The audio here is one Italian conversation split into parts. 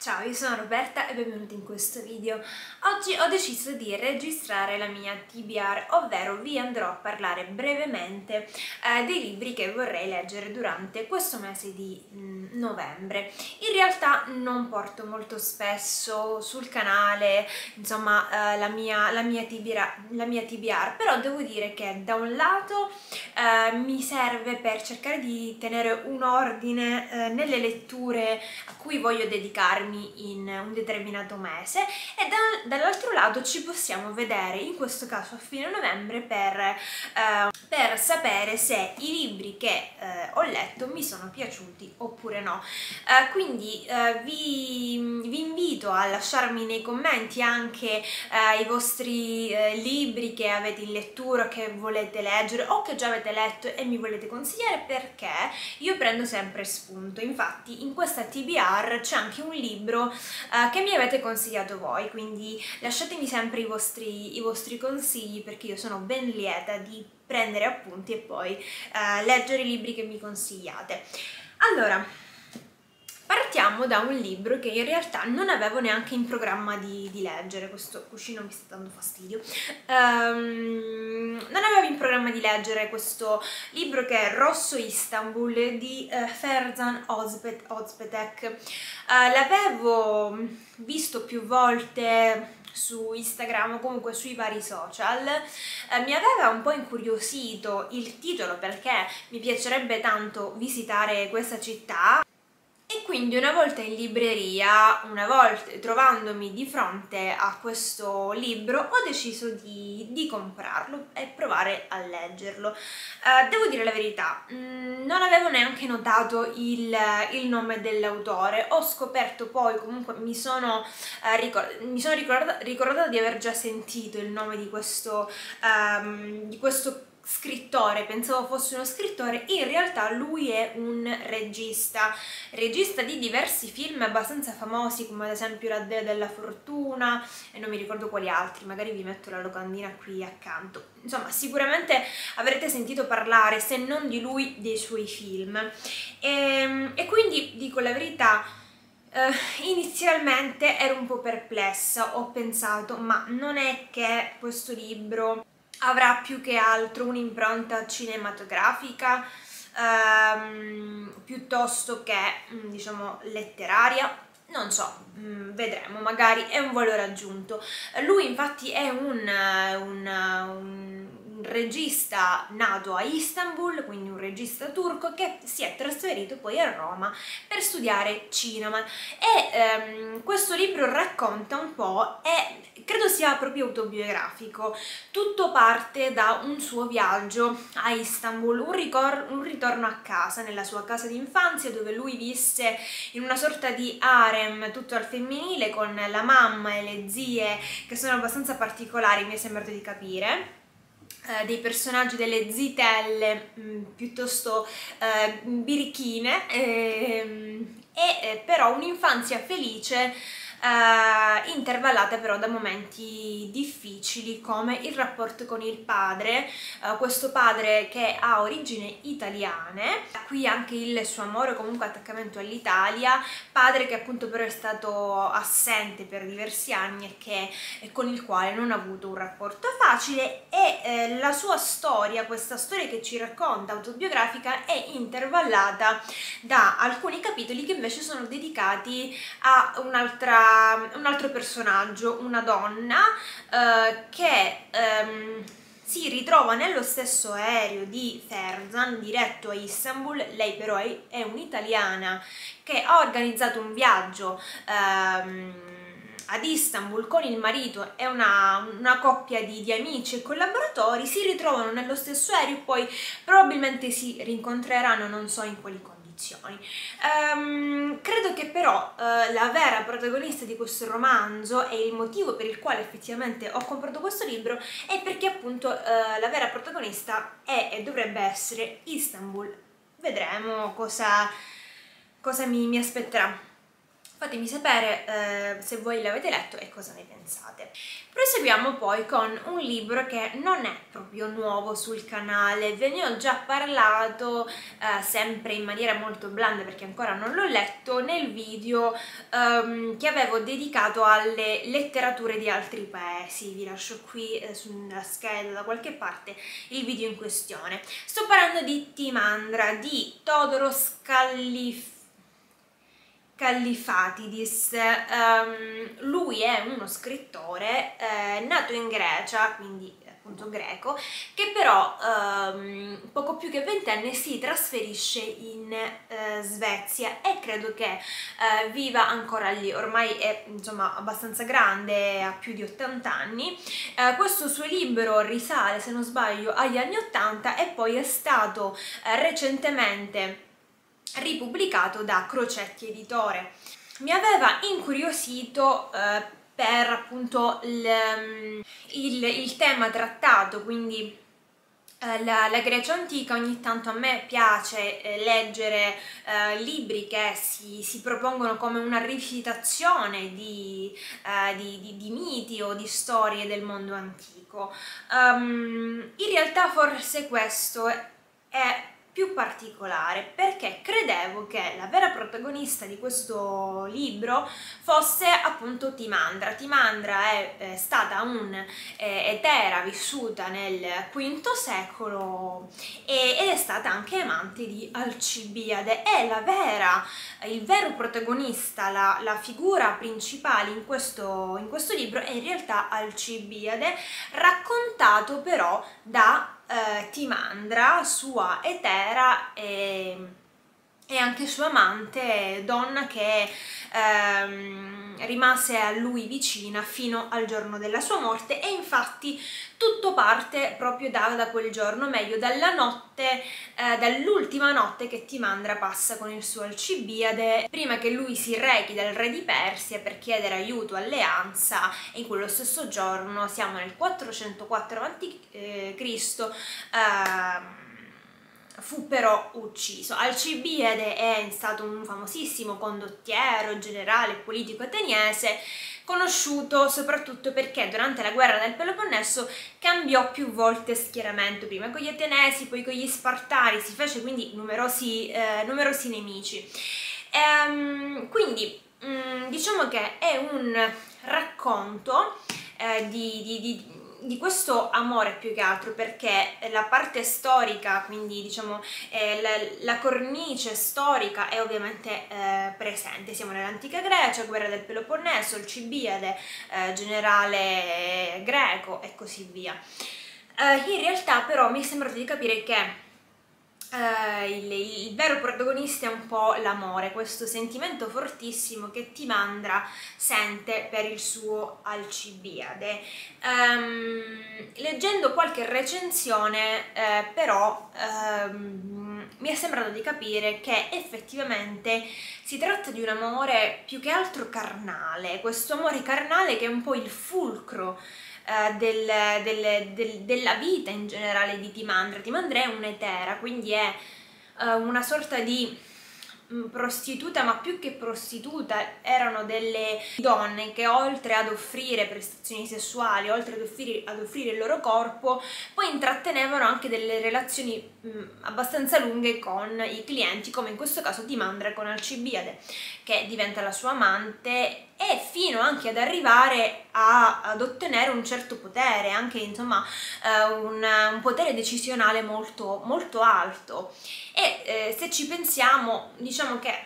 Ciao, io sono Roberta e benvenuti in questo video. Oggi ho deciso di registrare la mia TBR, ovvero vi andrò a parlare brevemente eh, dei libri che vorrei leggere durante questo mese di mm, novembre. In realtà non porto molto spesso sul canale, insomma, eh, la, mia, la, mia TBR, la, mia TBR, però devo dire che da un lato eh, mi serve per cercare di tenere un ordine eh, nelle letture a cui voglio dedicarmi fermi in un determinato mese e da, dall'altro lato ci possiamo vedere in questo caso a fine novembre per, eh, per sapere se i libri che eh, ho letto mi sono piaciuti oppure no. Eh, quindi eh, vi, vi, invito a lasciarmi nei commenti anche eh, i vostri eh, libri che avete in lettura che volete leggere o che già avete letto e mi volete consigliare perché io prendo sempre spunto. Infatti in questa TBR c'è anche un libro libro eh, che mi avete consigliato voi, quindi lasciatemi sempre i vostri, i vostri consigli perché io sono ben lieta di prendere appunti e poi eh, leggere i libri che mi consigliate. Allora, partiamo da un libro che in realtà non avevo neanche in programma di, di leggere, questo cuscino mi sta dando fastidio, um, non avevo in programma di leggere questo libro che è Rosso Istanbul di uh, Ferzan Ozpet, Ozpetek. Uh, L'avevo visto più volte su Instagram o comunque sui vari social. Eh, mi aveva un po' incuriosito il titolo perché mi piacerebbe tanto visitare questa città e quindi una volta in libreria, una volta trovandomi di fronte a questo libro, ho deciso di, di comprarlo e provare a leggerlo. Uh, devo dire la verità, mm, non avevo neanche notato il, il nome dell'autore, ho scoperto poi, comunque mi sono, uh, ricor mi sono ricordata, ricordata, di aver già sentito il nome di questo, um, di questo scrittore, pensavo fosse uno scrittore, in realtà lui è un regista, regista di diversi film abbastanza famosi come ad esempio La Dea della Fortuna e non mi ricordo quali altri, magari vi metto la locandina qui accanto. Insomma, sicuramente avrete sentito parlare, se non di lui, dei suoi film. E, ehm, e quindi, dico la verità, Uh, inizialmente ero un po' perplessa, ho pensato ma non è che questo libro avrà più che altro un'impronta cinematografica ehm, piuttosto che mm, diciamo letteraria non so, mm, vedremo, magari è un valore aggiunto. Lui infatti è un, un, un regista nato a Istanbul, quindi un regista turco che si è trasferito poi a Roma per studiare cinema. E ehm, questo libro racconta un po' e credo sia proprio autobiografico, tutto parte da un suo viaggio a Istanbul, un, un ritorno a casa, nella sua casa d'infanzia dove lui visse in una sorta di harem tutto al femminile con la mamma e le zie che sono abbastanza particolari mi è sembrato di capire eh, dei personaggi delle zitelle mh, mm, piuttosto eh, birichine ehm, e eh, però un'infanzia felice eh, intervallate però da momenti difficili come il rapporto con il padre, eh, questo padre che ha origini italiane, qui anche il suo amore comunque attaccamento all'Italia, padre che appunto però è stato assente per diversi anni e che, con il quale non ha avuto un rapporto facile. E eh, la sua storia, questa storia che ci racconta autobiografica è intervallata da alcuni capitoli che invece sono dedicati a un'altra un altro personaggio, una donna eh, che ehm, si ritrova nello stesso aereo di Ferzan diretto a Istanbul, lei però è, è un'italiana che ha organizzato un viaggio ehm, ad Istanbul con il marito e una, una coppia di, di, amici e collaboratori, si ritrovano nello stesso aereo e poi probabilmente si rincontreranno non so in quali condizioni condizioni. Um, credo che però uh, la vera protagonista di questo romanzo e il motivo per il quale effettivamente ho comprato questo libro è perché appunto uh, la vera protagonista è e dovrebbe essere Istanbul. Vedremo cosa, cosa mi, mi aspetterà. Fatemi sapere eh, se voi l'avete letto e cosa ne pensate. Proseguiamo poi con un libro che non è proprio nuovo sul canale, ve ne ho già parlato eh, sempre in maniera molto blanda perché ancora non l'ho letto nel video ehm, che avevo dedicato alle letterature di altri paesi. Vi lascio qui eh, sulla scheda da qualche parte il video in questione. Sto parlando di Timandra di Todoros Callif Callifatidis. Um, lui è uno scrittore eh, nato in Grecia, quindi appunto greco, che però um, poco più che ventenne si trasferisce in uh, Svezia e credo che uh, viva ancora lì, ormai è insomma abbastanza grande, ha più di 80 anni. Uh, questo suo libro risale, se non sbaglio, agli anni 80 e poi è stato recentemente ripubblicato da Crocetti Editore. Mi aveva incuriosito eh, per appunto il, mm, il, il, tema trattato, quindi eh, la, la, Grecia antica, ogni tanto a me piace eh, leggere eh, libri che si, si, propongono come una rivisitazione di, eh, di, di, di, miti o di storie del mondo antico. Um, in realtà forse questo è più particolare perché credevo che la vera protagonista di questo libro fosse appunto Timandra. Timandra è, è stata un'etera eh, vissuta nel V secolo e, ed è stata anche amante di Alcibiade. È la vera, il vero protagonista, la, la figura principale in questo, in questo libro è in realtà Alcibiade, raccontato però da eh, Timandra, sua etera e, e, anche sua amante, donna che ehm, rimase a lui vicina fino al giorno della sua morte e infatti tutto parte proprio da, da quel giorno, meglio dalla notte, eh, dall'ultima notte che Timandra passa con il suo Alcibiade, prima che lui si rechi dal re di Persia per chiedere aiuto, alleanza, e in quello stesso giorno, siamo nel 404 a.C., eh, eh, fu però ucciso. Alcibiade è stato un famosissimo condottiero, generale politico ateniese conosciuto soprattutto perché durante la guerra del Peloponneso cambiò più volte schieramento, prima con gli Atenesi, poi con gli Spartani, si fece quindi numerosi, eh, numerosi nemici. Ehm, quindi mh, mm, diciamo che è un racconto eh, di, di, di di questo amore più che altro perché la parte storica, quindi diciamo eh, la, la, cornice storica è ovviamente eh, presente, siamo nell'antica Grecia, guerra del Peloponneso, il Cibiade, eh, generale greco e così via. Eh, in realtà però mi è sembrato di capire che Uh, il, il, vero protagonista è un po' l'amore, questo sentimento fortissimo che Timandra sente per il suo Alcibiade. Um, leggendo qualche recensione, eh, però, um, mi è sembrato di capire che effettivamente si tratta di un amore più che altro carnale, questo amore carnale che è un po' il fulcro eh, del, del, del, della vita in generale di Timandra. Timandra è un'etera, quindi è uh, una sorta di Mm, prostituta, ma più che prostituta, erano delle donne che oltre ad offrire prestazioni sessuali, oltre ad offrire, ad offrire il loro corpo, poi intrattenevano anche delle relazioni abbastanza lunghe con i clienti, come in questo caso di Mandra con Alcibiade, che diventa la sua amante e fino anche ad arrivare a, ad ottenere un certo potere, anche insomma eh, un, un, potere decisionale molto, molto alto. E eh, se ci pensiamo, diciamo che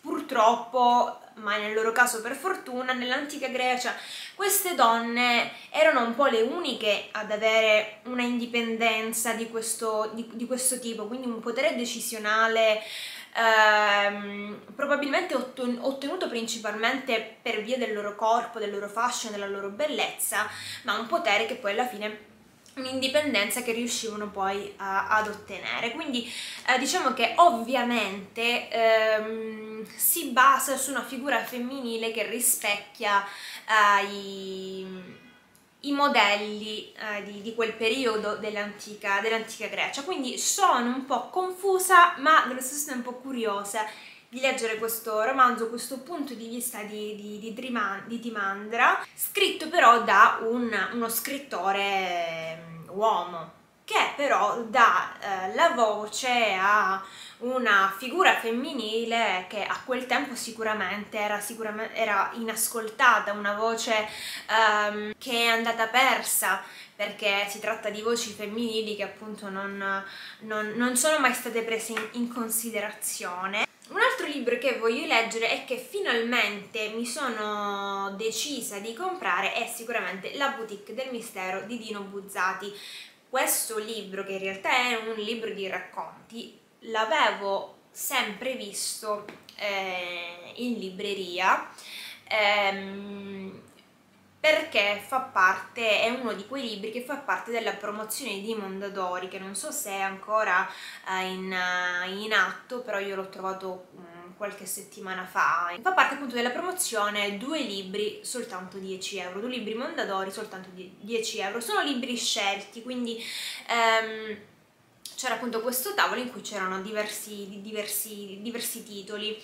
purtroppo, ma nel loro caso per fortuna, nell'antica Grecia queste donne erano un po' le uniche ad avere una indipendenza di questo, di, di questo tipo, quindi un potere decisionale ehm, probabilmente ottenuto principalmente per via del loro corpo, del loro fashion, della loro bellezza, ma un potere che poi alla fine un'indipendenza che riuscivano poi a, ad ottenere. Quindi eh, diciamo che ovviamente ehm, si basa su una figura femminile che rispecchia eh, i, i, modelli eh, di, di, quel periodo dell'antica dell Grecia. Quindi sono un po' confusa ma nello stesso tempo curiosa di leggere questo romanzo, questo punto di vista di, di, di, di Timandra, scritto però da un, uno scrittore uomo, che però dà eh, la voce a una figura femminile che a quel tempo sicuramente era, sicuramente, era inascoltata, una voce um, che è andata persa perché si tratta di voci femminili che appunto non, non, non sono mai state prese in, in considerazione. Libro che voglio leggere e che finalmente mi sono decisa di comprare è sicuramente La boutique del mistero di Dino Buzzati. Questo libro, che in realtà è un libro di racconti, l'avevo sempre visto eh, in libreria ehm, perché fa parte, è uno di quei libri che fa parte della promozione di Mondadori che non so se è ancora eh, in, in, atto però io l'ho trovato um, qualche settimana fa. Fa parte appunto della promozione due libri soltanto 10 euro due libri Mondadori soltanto 10 euro. Sono libri scelti quindi um, c'era appunto questo tavolo in cui c'erano diversi, diversi, diversi titoli.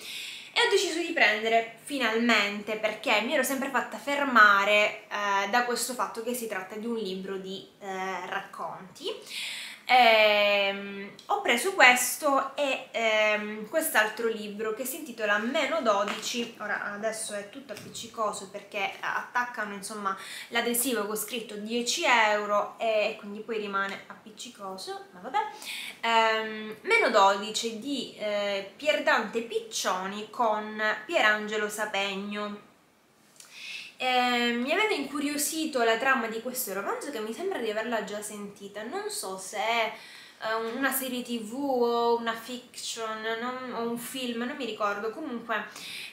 E ho deciso di prendere finalmente perché mi ero sempre fatta fermare eh, da questo fatto che si tratta di un libro di eh, racconti Ehm, ho preso questo e ehm, quest'altro libro che si intitola Meno 12, ora adesso è tutto appiccicoso perché attaccano insomma l'adesivo con scritto 10 euro e quindi poi rimane appiccicoso, ma vabbè. Ehm, Meno 12 di eh, Pierdante Piccioni con Pierangelo Sapegno. Eh, mi aveva incuriosito la trama di questo romanzo che mi sembra di averla già sentita, non so se è uh, una serie tv o una fiction non, o un film, non mi ricordo, comunque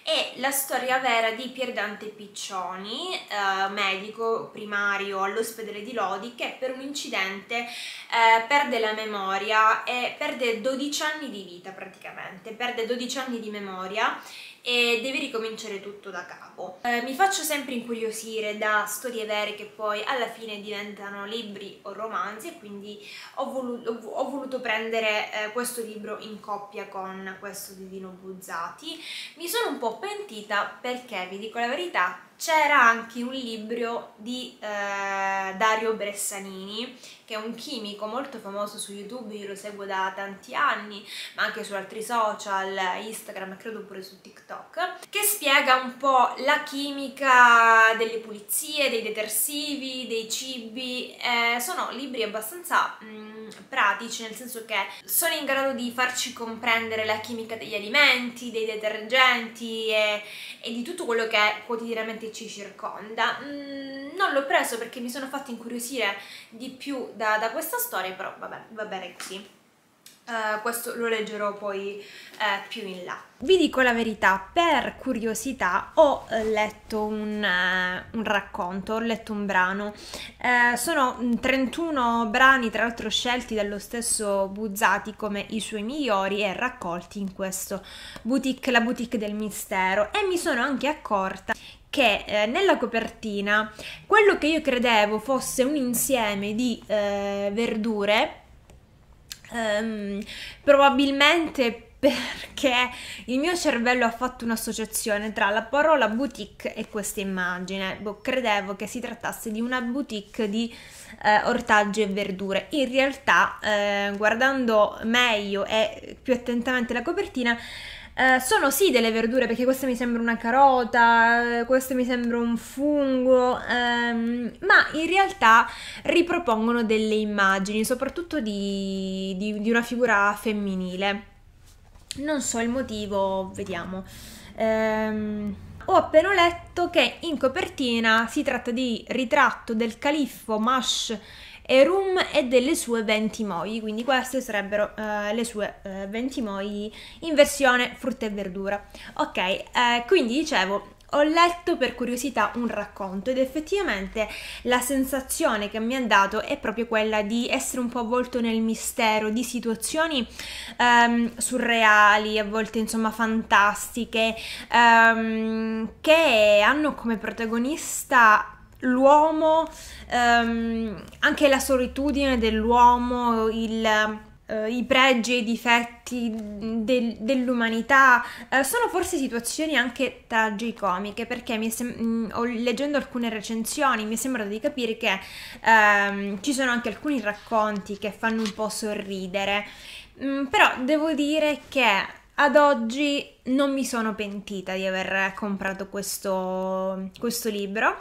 è la storia vera di Pierdante Piccioni, uh, medico primario all'ospedale di Lodi che per un incidente uh, perde la memoria e perde 12 anni di vita praticamente, perde 12 anni di memoria e devi ricominciare tutto da capo. Eh, mi faccio sempre incuriosire da storie vere che poi alla fine diventano libri o romanzi e quindi ho voluto, ho voluto prendere eh, questo libro in coppia con questo di Dino Buzzati. Mi sono un po' pentita perché, vi dico la verità, c'era anche un libro di eh, Dario Bressanini che è un chimico molto famoso su YouTube, io lo seguo da tanti anni, ma anche su altri social, Instagram e credo pure su TikTok, che spiega un po' la chimica delle pulizie, dei detersivi, dei cibi, eh, sono libri abbastanza mh, mm, pratici, nel senso che sono in grado di farci comprendere la chimica degli alimenti, dei detergenti e, e di tutto quello che quotidianamente ci circonda. Mm, non l'ho preso perché mi sono fatta incuriosire di più da, da questa storia, però vabbè, va bene così. Uh, questo lo leggerò poi uh, più in là. Vi dico la verità, per curiosità ho uh, letto un, un, racconto, ho letto un brano. sono 31 brani, tra l'altro scelti dallo stesso Buzzati come i suoi migliori e raccolti in questo boutique, la boutique del mistero. E mi sono anche accorta che eh, nella copertina quello che io credevo fosse un insieme di eh, verdure, ehm, probabilmente perché il mio cervello ha fatto un'associazione tra la parola boutique e questa immagine. Boh, credevo che si trattasse di una boutique di eh, ortaggi e verdure. In realtà, eh, guardando meglio e più attentamente la copertina, eh, sono sì delle verdure perché questa mi sembra una carota, eh, questo mi sembra un fungo, ehm, ma in realtà ripropongono delle immagini, soprattutto di, di, di, una figura femminile. Non so il motivo, vediamo. Ehm, ho appena letto che in copertina si tratta di ritratto del califfo Mash e Rum e delle sue 20 mogli, quindi queste sarebbero uh, le sue eh, 20 mogli in versione frutta e verdura. Ok, uh, quindi dicevo, ho letto per curiosità un racconto ed effettivamente la sensazione che mi ha dato è proprio quella di essere un po' avvolto nel mistero di situazioni um, surreali, a volte insomma fantastiche, um, che hanno come protagonista l'uomo, um, anche la solitudine dell'uomo, il Uh, i pregi e i difetti del, dell'umanità uh, sono forse situazioni anche tragicomiche perché sem- mm, leggendo alcune recensioni mi è sembrato di capire che uh, ci sono anche alcuni racconti che fanno un po' sorridere. Mm, però devo dire che ad oggi non mi sono pentita di aver comprato questo, questo libro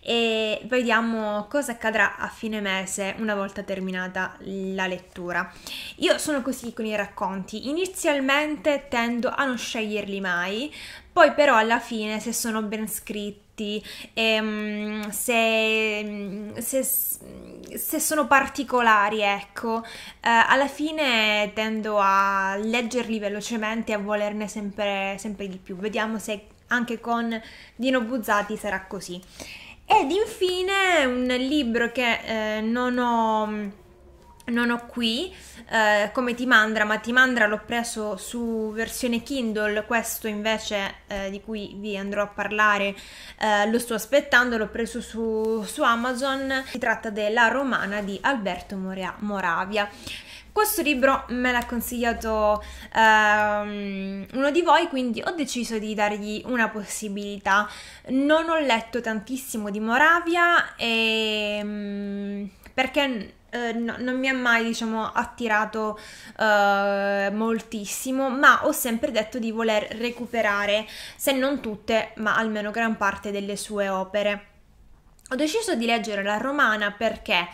e vediamo cosa accadrà a fine mese una volta terminata la lettura. Io sono così con i racconti, inizialmente tendo a non sceglierli mai, poi però alla fine se sono ben scritti, ehm, se, se, se, sono particolari, ecco, eh, alla fine tendo a leggerli velocemente e a volerne sempre, sempre di più. Vediamo se anche con Dino Buzzati sarà così. Ed infine un libro che eh, non ho non ho qui eh, come Timandra, ma Timandra l'ho preso su versione Kindle, questo invece eh, di cui vi andrò a parlare eh, lo sto aspettando, l'ho preso su, su, Amazon, si tratta della romana di Alberto Moria, Moravia. Questo libro me l'ha consigliato um, uno di voi, quindi ho deciso di dargli una possibilità. Non ho letto tantissimo di Moravia e, um, perché eh, no, non mi ha mai, diciamo, attirato eh, moltissimo, ma ho sempre detto di voler recuperare, se non tutte, ma almeno gran parte delle sue opere. Ho deciso di leggere la romana perché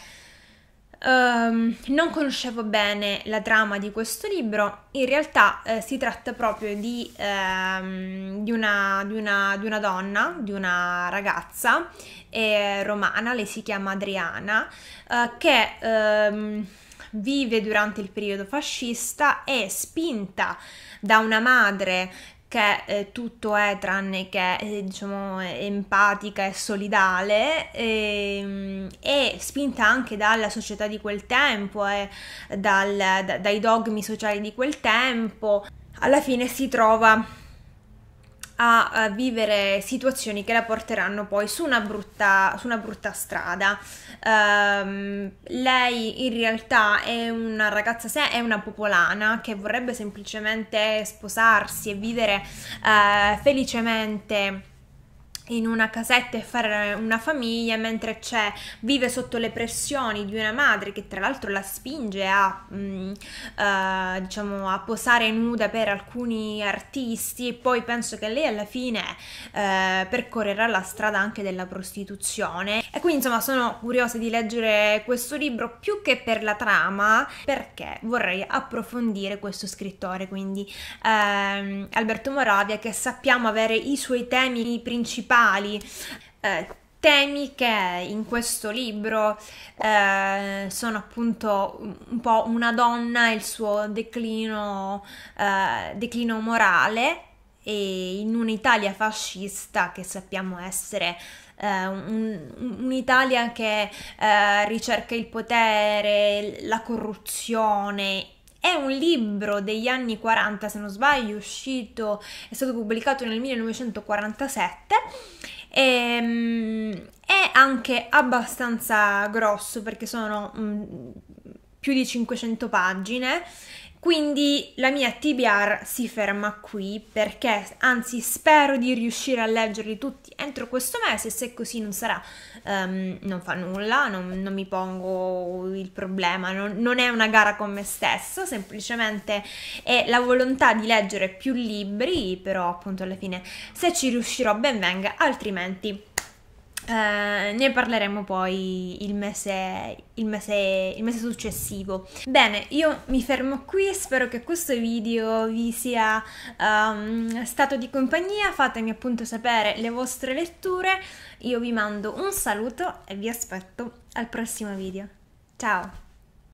Um, non conoscevo bene la trama di questo libro, in realtà eh, si tratta proprio di, um, di, una, di, una, di, una, donna, di una ragazza eh, romana, lei si chiama Adriana, eh, che um, vive durante il periodo fascista, è spinta da una madre che eh, tutto è tranne che eh, diciamo empatica e solidale e, ehm, e, spinta anche dalla società di quel tempo e dal, da, dai dogmi sociali di quel tempo alla fine si trova a, vivere situazioni che la porteranno poi su una brutta, su una brutta strada. Um, lei in realtà è una ragazza, se è una popolana che vorrebbe semplicemente sposarsi e vivere uh, felicemente in una casetta e fare una famiglia mentre c'è vive sotto le pressioni di una madre che tra l'altro la spinge a mh, mm, uh, diciamo a posare nuda per alcuni artisti e poi penso che lei alla fine uh, percorrerà la strada anche della prostituzione. E quindi insomma sono curiosa di leggere questo libro più che per la trama perché vorrei approfondire questo scrittore. Quindi uh, Alberto Moravia che sappiamo avere i suoi temi principali principali eh, temi che in questo libro eh, sono appunto un po' una donna e il suo declino, eh, declino morale e in un'Italia fascista che sappiamo essere eh, un, un'Italia che eh, ricerca il potere, la corruzione è un libro degli anni 40, se non sbaglio, uscito, è stato pubblicato nel 1947 e, ehm, è anche abbastanza grosso perché sono um, più di 500 pagine quindi la mia TBR si ferma qui perché anzi spero di riuscire a leggerli tutti entro questo mese, se così non sarà. Um, non fa nulla, non, non, mi pongo il problema, non, non è una gara con me stesso, semplicemente è la volontà di leggere più libri, però appunto alla fine se ci riuscirò ben venga, altrimenti Uh, ne parleremo poi il mese, il, mese, il mese, successivo. Bene, io mi fermo qui, spero che questo video vi sia um, stato di compagnia, fatemi appunto sapere le vostre letture, io vi mando un saluto e vi aspetto al prossimo video. Ciao!